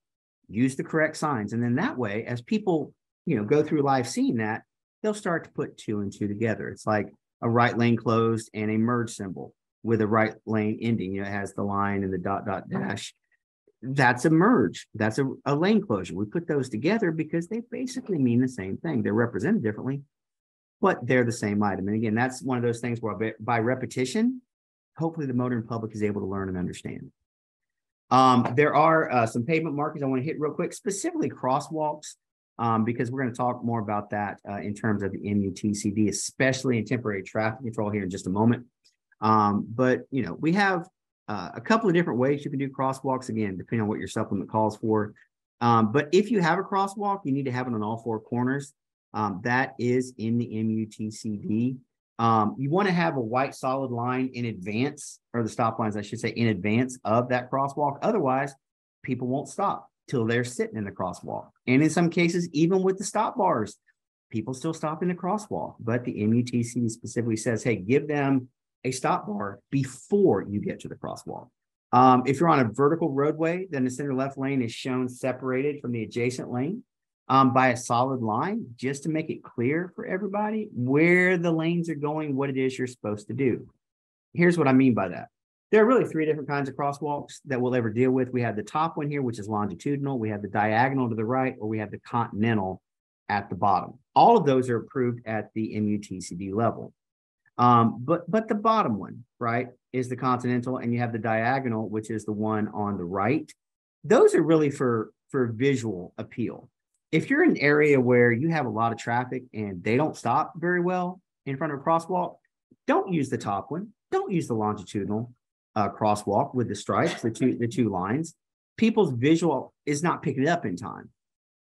Use the correct signs, and then that way, as people you know go through life seeing that, they'll start to put two and two together. It's like a right lane closed and a merge symbol with a right lane ending. You know, it has the line and the dot dot dash that's a merge. That's a, a lane closure. We put those together because they basically mean the same thing. They're represented differently, but they're the same item. And again, that's one of those things where by, repetition, hopefully the motoring public is able to learn and understand. Um, there are uh, some pavement markers I want to hit real quick, specifically crosswalks, um, because we're going to talk more about that uh, in terms of the MUTCD, especially in temporary traffic control here in just a moment. Um, but you know, we have uh, a couple of different ways you can do crosswalks, again, depending on what your supplement calls for. Um, but if you have a crosswalk, you need to have it on all four corners. Um, that is in the MUTCD. Um, you want to have a white solid line in advance, or the stop lines, I should say, in advance of that crosswalk. Otherwise, people won't stop till they're sitting in the crosswalk. And in some cases, even with the stop bars, people still stop in the crosswalk. But the MUTCD specifically says, hey, give them a stop bar before you get to the crosswalk. Um, if you're on a vertical roadway, then the center left lane is shown separated from the adjacent lane um, by a solid line, just to make it clear for everybody where the lanes are going, what it is you're supposed to do. Here's what I mean by that. There are really three different kinds of crosswalks that we'll ever deal with. We have the top one here, which is longitudinal. We have the diagonal to the right, or we have the continental at the bottom. All of those are approved at the MUTCD level. Um, but but the bottom one, right, is the continental, and you have the diagonal, which is the one on the right. Those are really for for visual appeal. If you're in an area where you have a lot of traffic and they don't stop very well in front of a crosswalk, don't use the top one. Don't use the longitudinal uh, crosswalk with the stripes, the two the two lines. People's visual is not picking it up in time.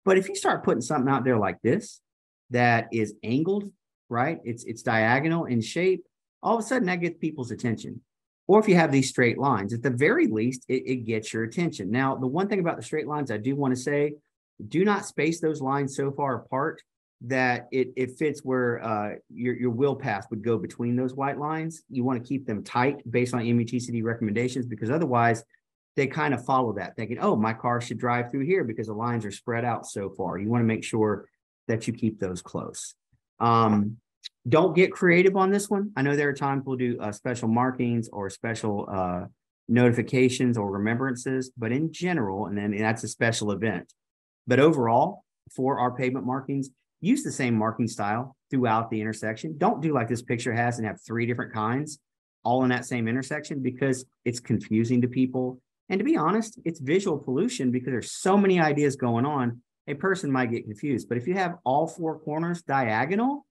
But if you start putting something out there like this that is angled right? It's it's diagonal in shape. All of a sudden, that gets people's attention. Or if you have these straight lines, at the very least, it, it gets your attention. Now, the one thing about the straight lines I do want to say, do not space those lines so far apart that it, it fits where uh, your, your wheel path would go between those white lines. You want to keep them tight based on MUTCD recommendations because otherwise they kind of follow that thinking, oh, my car should drive through here because the lines are spread out so far. You want to make sure that you keep those close. Um, don't get creative on this one. I know there are times we'll do uh, special markings or special uh, notifications or remembrances, but in general, and then that's a special event. But overall, for our pavement markings, use the same marking style throughout the intersection. Don't do like this picture has and have three different kinds all in that same intersection because it's confusing to people. And to be honest, it's visual pollution because there's so many ideas going on. A person might get confused. But if you have all four corners diagonal,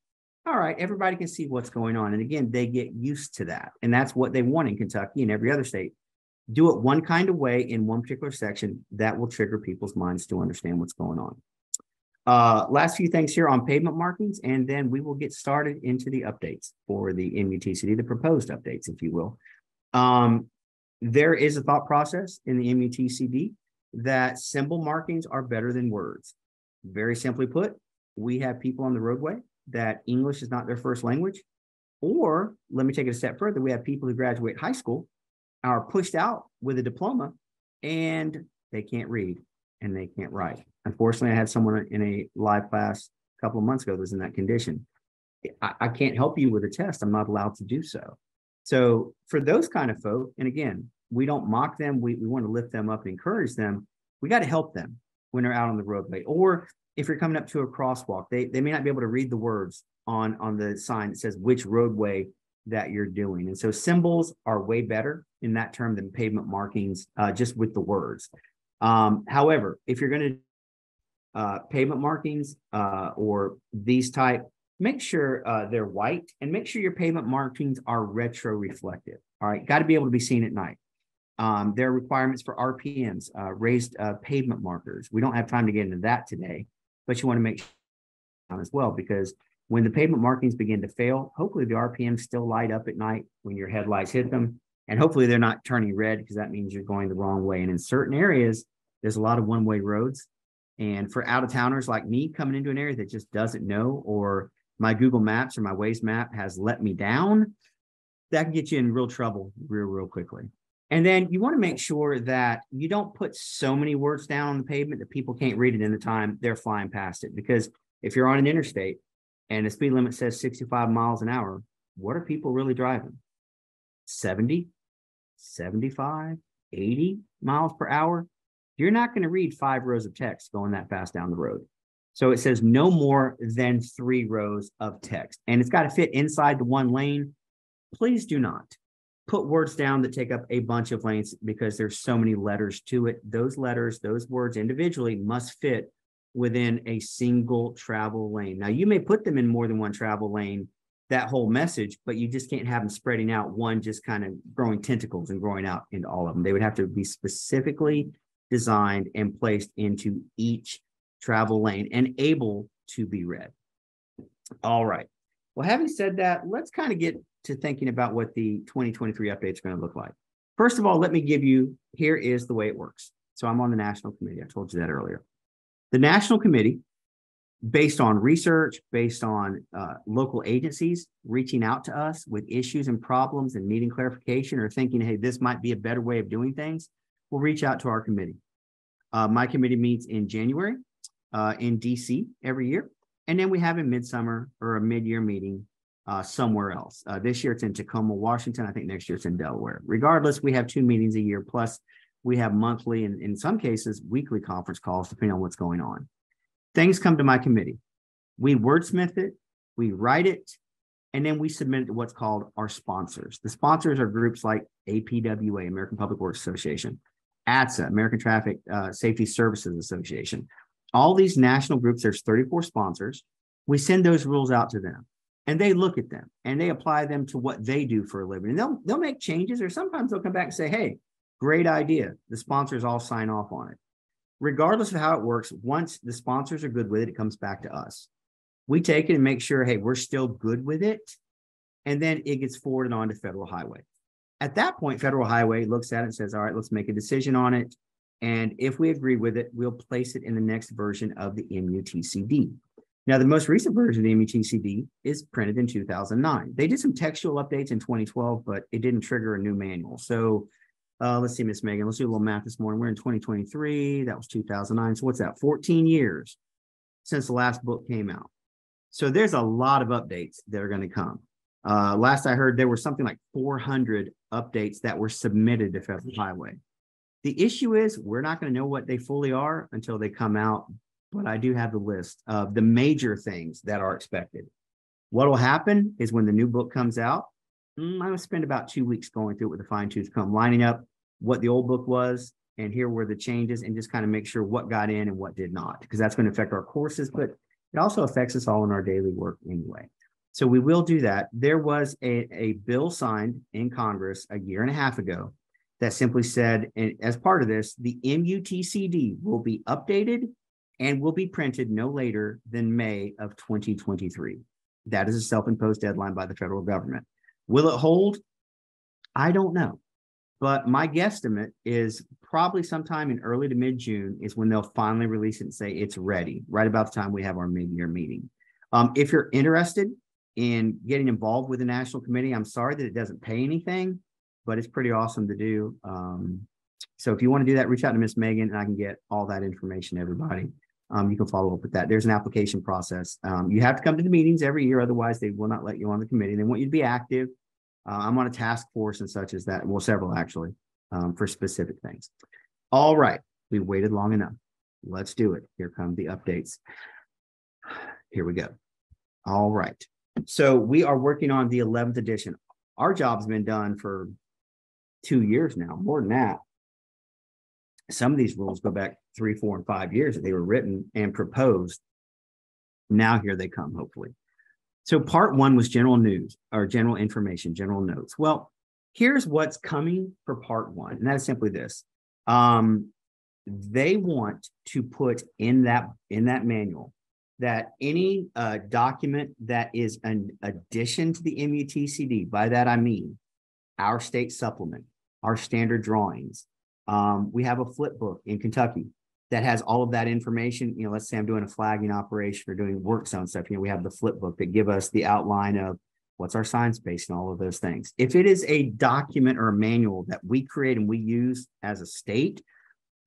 all right, everybody can see what's going on. And again, they get used to that. And that's what they want in Kentucky and every other state. Do it one kind of way in one particular section that will trigger people's minds to understand what's going on. Uh, last few things here on pavement markings, and then we will get started into the updates for the MUTCD, the proposed updates, if you will. Um, there is a thought process in the MUTCD that symbol markings are better than words. Very simply put, we have people on the roadway that English is not their first language. Or let me take it a step further. We have people who graduate high school are pushed out with a diploma and they can't read and they can't write. Unfortunately, I had someone in a live class a couple of months ago that was in that condition. I, I can't help you with a test. I'm not allowed to do so. So for those kind of folk, and again, we don't mock them. We, we want to lift them up and encourage them. We got to help them when they're out on the roadway. Or if you're coming up to a crosswalk, they, they may not be able to read the words on, on the sign that says which roadway that you're doing. And so symbols are way better in that term than pavement markings, uh, just with the words. Um, however, if you're going to uh, pavement markings uh, or these type, make sure uh, they're white and make sure your pavement markings are retro reflective. All right, got to be able to be seen at night. Um, there are requirements for RPMs, uh, raised uh, pavement markers. We don't have time to get into that today, but you want to make sure as well because when the pavement markings begin to fail, hopefully the RPMs still light up at night when your headlights hit them. And hopefully they're not turning red because that means you're going the wrong way. And in certain areas, there's a lot of one way roads. And for out of towners like me coming into an area that just doesn't know, or my Google Maps or my Waze map has let me down, that can get you in real trouble real, real quickly. And then you want to make sure that you don't put so many words down on the pavement that people can't read it in the time they're flying past it. Because if you're on an interstate and the speed limit says 65 miles an hour, what are people really driving? 70, 75, 80 miles per hour? You're not going to read five rows of text going that fast down the road. So it says no more than three rows of text, and it's got to fit inside the one lane. Please do not put words down that take up a bunch of lanes because there's so many letters to it. Those letters, those words individually must fit within a single travel lane. Now, you may put them in more than one travel lane, that whole message, but you just can't have them spreading out, one just kind of growing tentacles and growing out into all of them. They would have to be specifically designed and placed into each travel lane and able to be read. All right. Well, having said that, let's kind of get to thinking about what the 2023 update is going to look like. First of all, let me give you here is the way it works. So I'm on the national committee. I told you that earlier. The national committee, based on research, based on uh, local agencies reaching out to us with issues and problems and needing clarification or thinking, hey, this might be a better way of doing things, we'll reach out to our committee. Uh, my committee meets in January uh, in DC every year. And then we have a midsummer or a mid-year meeting uh, somewhere else. Uh, this year it's in Tacoma, Washington. I think next year it's in Delaware. Regardless, we have two meetings a year. Plus, we have monthly and in some cases weekly conference calls, depending on what's going on. Things come to my committee. We wordsmith it, we write it, and then we submit it to what's called our sponsors. The sponsors are groups like APWA, American Public Works Association, ATSSA, American Traffic uh, Safety Services Association. All these national groups, there's 34 sponsors. We send those rules out to them and they look at them and they apply them to what they do for a living. And they'll they'll make changes, or sometimes they'll come back and say, "Hey, great idea." The sponsors all sign off on it. Regardless of how it works, once the sponsors are good with it, it comes back to us. We take it and make sure, hey, we're still good with it, and then it gets forwarded on to Federal Highway. At that point, Federal Highway looks at it and says, "All right, let's make a decision on it." And if we agree with it, we'll place it in the next version of the MUTCD. Now, the most recent version of the MUTCD is printed in 2009. They did some textual updates in 2012, but it didn't trigger a new manual. So uh, let's see, Miss Megan, let's do a little math this morning. We're in 2023. That was 2009. So what's that? 14 years since the last book came out. So there's a lot of updates that are going to come. Uh, last I heard, there were something like 400 updates that were submitted to Federal Highway. The issue is we're not going to know what they fully are until they come out but I do have the list of the major things that are expected. What will happen is when the new book comes out, mm, I'm going to spend about two weeks going through it with a fine tooth comb, lining up what the old book was and here were the changes and just kind of make sure what got in and what did not, because that's going to affect our courses, but it also affects us all in our daily work anyway. So we will do that. There was a, a bill signed in Congress a year and a half ago that simply said, and as part of this, the MUTCD will be updated and will be printed no later than May of 2023. That is a self imposed deadline by the federal government. Will it hold? I don't know. But my guesstimate is probably sometime in early to mid June is when they'll finally release it and say it's ready, right about the time we have our mid year meeting. Um, if you're interested in getting involved with the National Committee, I'm sorry that it doesn't pay anything, but it's pretty awesome to do. Um, so if you want to do that, reach out to Miss Megan and I can get all that information, everybody. Um, you can follow up with that. There's an application process. Um, you have to come to the meetings every year, otherwise they will not let you on the committee. They want you to be active. Uh, I'm on a task force and such as that. Well, several actually, um, for specific things. All right, we waited long enough. Let's do it. Here come the updates. Here we go. All right. So we are working on the 11th edition. Our job's been done for two years now, more than that. Some of these rules go back three, four, and five years that they were written and proposed. Now here they come, hopefully. So part one was general news or general information, general notes. Well, here's what's coming for part one, and that is simply this. Um, they want to put in that in that manual that any uh, document that is an addition to the MUTCD, by that I mean our state supplement, our standard drawings. Um, we have a flip book in Kentucky that has all of that information. You know, let's say I'm doing a flagging operation or doing work zone stuff. You know, we have the flip book that give us the outline of what's our sign space and all of those things. If it is a document or a manual that we create and we use as a state,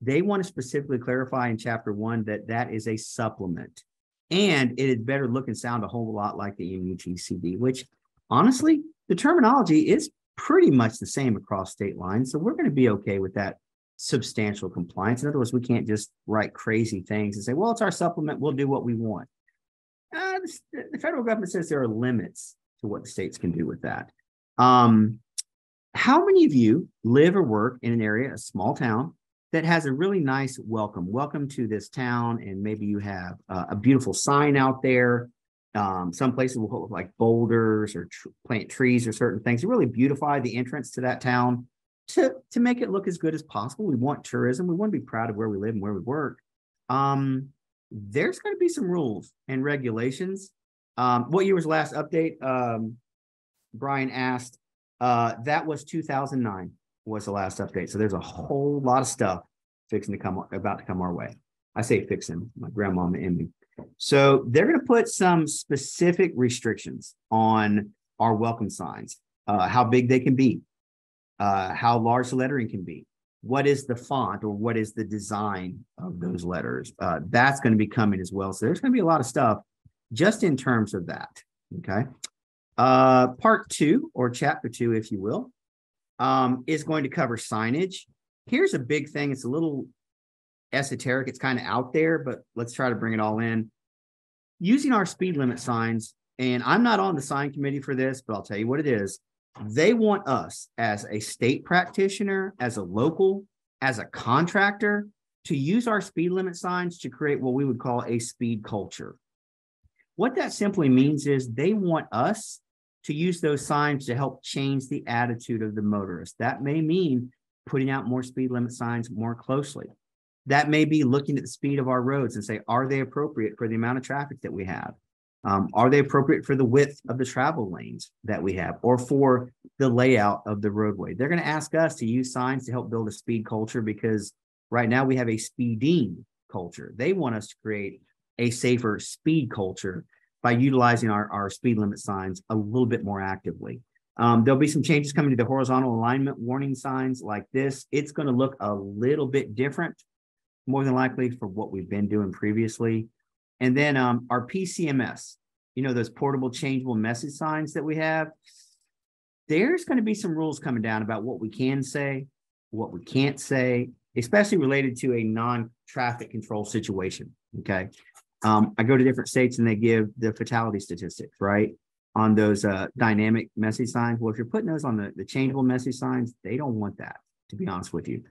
they want to specifically clarify in chapter one that that is a supplement and it had better look and sound a whole lot like the MUTCD, which honestly, the terminology is pretty much the same across state lines. So we're going to be okay with that substantial compliance. In other words, we can't just write crazy things and say, well, it's our supplement, we'll do what we want. Uh, the federal government says there are limits to what the states can do with that. Um, how many of you live or work in an area, a small town, that has a really nice welcome. Welcome to this town, and maybe you have uh, a beautiful sign out there. Um, some places will put like boulders or tr- plant trees or certain things to really beautify the entrance to that town to to make it look as good as possible. We want tourism. We want to be proud of where we live and where we work. Um, there's going to be some rules and regulations. Um, what year was last update? Um, Brian asked. Uh, that was 2009 was the last update. So there's a whole lot of stuff fixing to come about to come our way. I say fixing, my grandmama and me. So they're going to put some specific restrictions on our welcome signs, uh, how big they can be, uh, how large the lettering can be, what is the font or what is the design of those letters. Uh, that's going to be coming as well. So there's going to be a lot of stuff just in terms of that. Okay. Uh, part two or chapter two, if you will, um, is going to cover signage. Here's a big thing. It's a little esoteric. It's kind of out there, but let's try to bring it all in. Using our speed limit signs, and I'm not on the sign committee for this, but I'll tell you what it is. They want us as a state practitioner, as a local, as a contractor to use our speed limit signs to create what we would call a speed culture. What that simply means is they want us to use those signs to help change the attitude of the motorist. That may mean putting out more speed limit signs more closely. That may be looking at the speed of our roads and say, are they appropriate for the amount of traffic that we have? Um, are they appropriate for the width of the travel lanes that we have or for the layout of the roadway? They're going to ask us to use signs to help build a speed culture because right now we have a speeding culture. They want us to create a safer speed culture by utilizing our, our speed limit signs a little bit more actively. Um, there'll be some changes coming to the horizontal alignment warning signs like this. It's going to look a little bit different, more than likely, for what we've been doing previously. And then um, our PCMS, you know, those portable changeable message signs that we have, there's going to be some rules coming down about what we can say, what we can't say, especially related to a non traffic control situation. Okay um, I go to different states and they give the fatality statistics, right? On those uh, dynamic message signs. Well, if you're putting those on the, the changeable message signs, they don't want that, to be honest with you.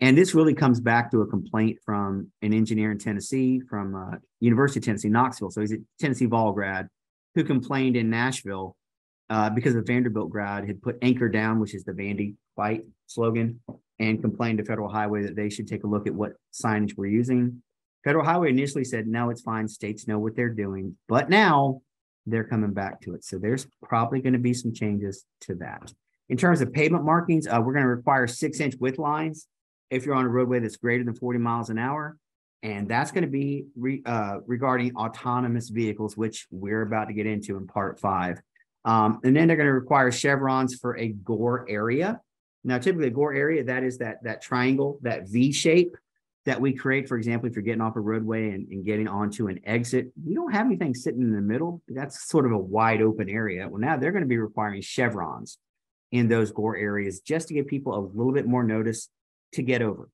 And this really comes back to a complaint from an engineer in Tennessee from uh, University of Tennessee, Knoxville. So he's a Tennessee Vol grad who complained in Nashville uh, because a Vanderbilt grad had put anchor down, which is the Vandy fight slogan, and complained to Federal Highway that they should take a look at what signage we're using Federal Highway initially said, no, it's fine. States know what they're doing. But now they're coming back to it. So there's probably going to be some changes to that. In terms of pavement markings, uh, we're going to require six inch width lines if you're on a roadway that's greater than 40 miles an hour. And that's going to be re, uh, regarding autonomous vehicles, which we're about to get into in part five. Um, and then they're going to require chevrons for a gore area. Now, typically a gore area, that is that, that triangle, that V shape that we create. For example, if you're getting off a roadway and, and getting onto an exit, you don't have anything sitting in the middle. That's sort of a wide open area. Well, now they're going to be requiring chevrons in those gore areas just to give people a little bit more notice to get over.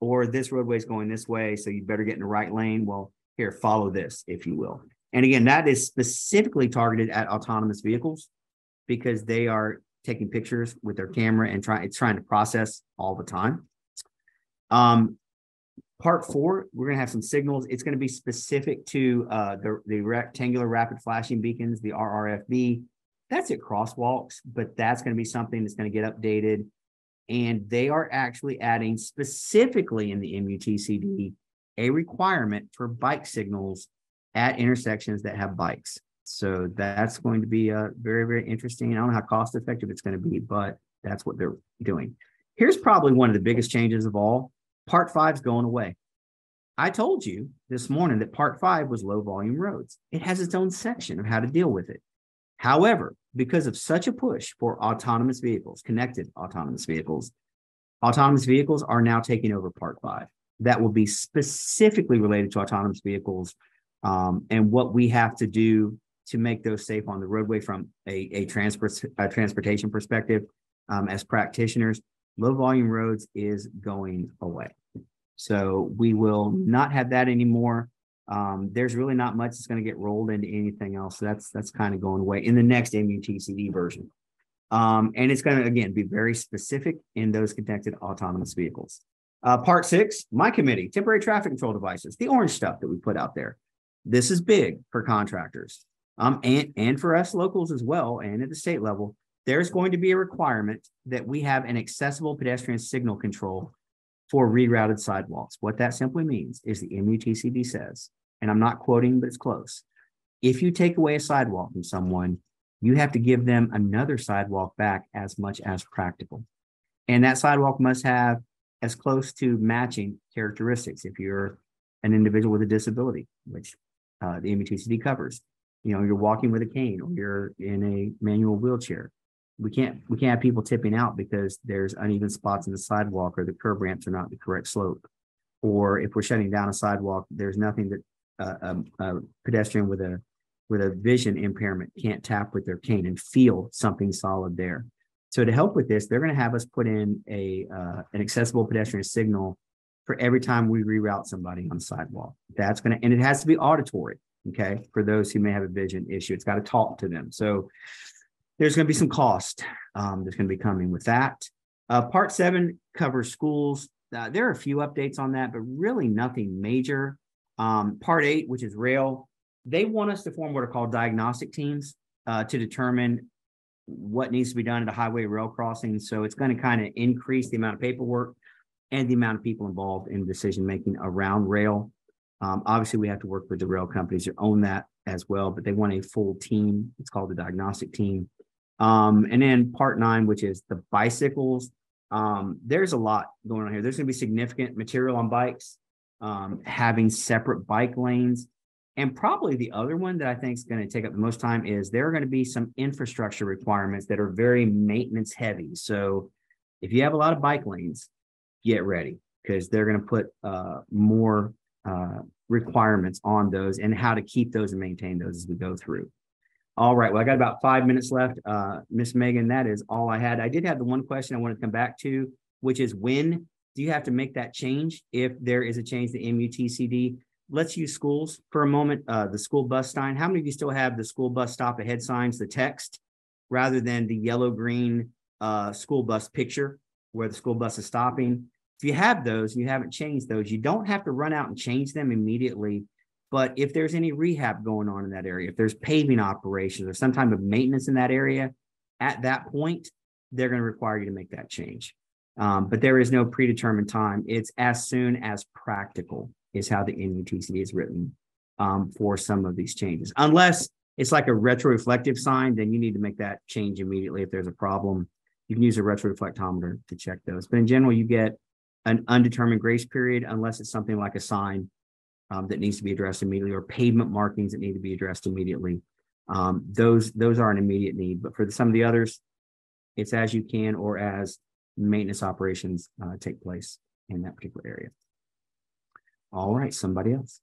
Or this roadway is going this way, so you better get in the right lane. Well, here, follow this, if you will. And again, that is specifically targeted at autonomous vehicles because they are taking pictures with their camera and trying it's trying to process all the time. Um, part four, we're going to have some signals. It's going to be specific to uh, the, the rectangular rapid flashing beacons, the RRFB. That's at crosswalks, but that's going to be something that's going to get updated. And they are actually adding specifically in the MUTCD a requirement for bike signals at intersections that have bikes. So that's going to be uh, very, very interesting. I don't know how cost effective it's going to be, but that's what they're doing. Here's probably one of the biggest changes of all. Part five is going away. I told you this morning that part five was low volume roads. It has its own section of how to deal with it. However, because of such a push for autonomous vehicles, connected autonomous vehicles, autonomous vehicles are now taking over part five. That will be specifically related to autonomous vehicles um, and what we have to do to make those safe on the roadway from a, a, transport, a transportation perspective um, as practitioners. Low volume roads is going away. So we will not have that anymore. Um, there's really not much that's going to get rolled into anything else. So that's that's kind of going away in the next MUTCD version. Um, and it's going to again be very specific in those connected autonomous vehicles. Uh, part six, my committee, temporary traffic control devices, the orange stuff that we put out there. This is big for contractors um, and, and for us locals as well, and at the state level. There's going to be a requirement that we have an accessible pedestrian signal control for rerouted sidewalks. What that simply means is the MUTCD says, and I'm not quoting, but it's close. If you take away a sidewalk from someone, you have to give them another sidewalk back as much as practical. And that sidewalk must have as close to matching characteristics if you're an individual with a disability, which uh, the MUTCD covers. You know, you're walking with a cane or you're in a manual wheelchair. We can't we can't have people tipping out because there's uneven spots in the sidewalk or the curb ramps are not the correct slope. Or if we're shutting down a sidewalk, there's nothing that a, a pedestrian with a with a vision impairment can't tap with their cane and feel something solid there. So to help with this, they're going to have us put in a uh, an accessible pedestrian signal for every time we reroute somebody on the sidewalk. That's going to, and it has to be auditory. Okay, for those who may have a vision issue, it's got to talk to them. So there's going to be some cost um, that's going to be coming with that. Uh, part seven covers schools. Uh, there are a few updates on that, but really nothing major. Um, part eight, which is rail, they want us to form what are called diagnostic teams uh, to determine what needs to be done at a highway rail crossing. So it's going to kind of increase the amount of paperwork and the amount of people involved in decision making around rail. Um, obviously, we have to work with the rail companies that own that as well, but they want a full team. It's called the diagnostic team. Um, and then part nine, which is the bicycles. Um, there's a lot going on here. There's going to be significant material on bikes, um, having separate bike lanes. And probably the other one that I think is going to take up the most time is there are going to be some infrastructure requirements that are very maintenance heavy. So if you have a lot of bike lanes, get ready because they're going to put uh, more uh, requirements on those and how to keep those and maintain those as we go through. All right. Well, I got about five minutes left. Uh, Miss Megan, that is all I had. I did have the one question I wanted to come back to, which is when do you have to make that change if there is a change to MUTCD? let's use schools for a moment. Uh, the school bus sign. How many of you still have the school bus stop ahead signs, the text, rather than the yellow green uh, school bus picture where the school bus is stopping? If you have those you haven't changed those, you don't have to run out and change them immediately. But if there's any rehab going on in that area, if there's paving operations or some type of maintenance in that area, at that point, they're going to require you to make that change. Um, but there is no predetermined time. It's as soon as practical is how the MUTCD is written um, for some of these changes. Unless it's like a retroreflective sign, then you need to make that change immediately if there's a problem. You can use a retroreflectometer to check those. But in general, you get an undetermined grace period unless it's something like a sign um, that needs to be addressed immediately or pavement markings that need to be addressed immediately. Um, those those are an immediate need. But for some of the others, it's as you can or as maintenance operations uh, take place in that particular area. All right, somebody else.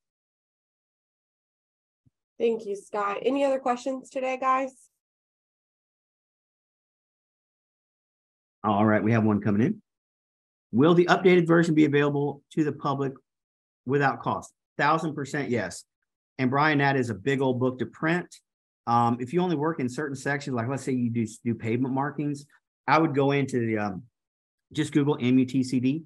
Thank you, Scott. Any other questions today, guys? All right, we have one coming in. Will the updated version be available to the public without cost? Thousand percent yes. And Brian, that is a big old book to print. Um, if you only work in certain sections, like let's say you do do pavement markings, I would go into the um, just Google MUTCD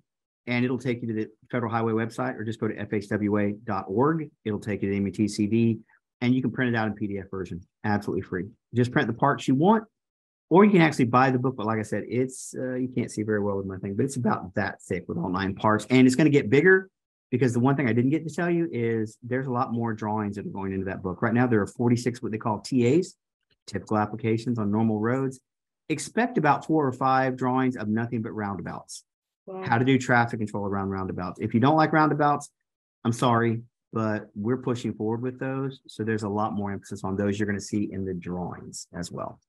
and it'll take you to the federal highway website or just go to fhwa.org. It'll take you to MUTCD and you can print it out in PDF version, absolutely free. Just print the parts you want, or you can actually buy the book. But like I said, it's uh, you can't see very well with my thing, but it's about that thick with all nine parts, and it's going to get bigger because the one thing I didn't get to tell you is there's a lot more drawings that are going into that book. Right now, there are 46 what they call TAs, typical applications on normal roads. Expect about four or five drawings of nothing but roundabouts. Wow. How to do traffic control around roundabouts. If you don't like roundabouts, I'm sorry, but we're pushing forward with those. So there's a lot more emphasis on those you're going to see in the drawings as well.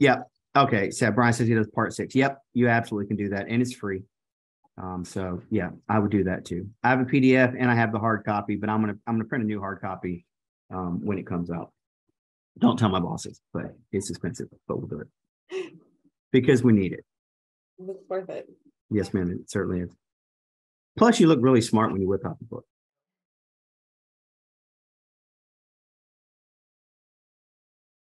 Yep. Okay. So Brian says he does part six. Yep. You absolutely can do that. And it's free. Um, so yeah, I would do that too. I have a PDF and I have the hard copy, but I'm gonna I'm gonna print a new hard copy um, when it comes out. Don't tell my bosses, but it's expensive, but we'll do it because we need it. It's worth it. Yes, ma'am, it certainly is. Plus, you look really smart when you whip out the book.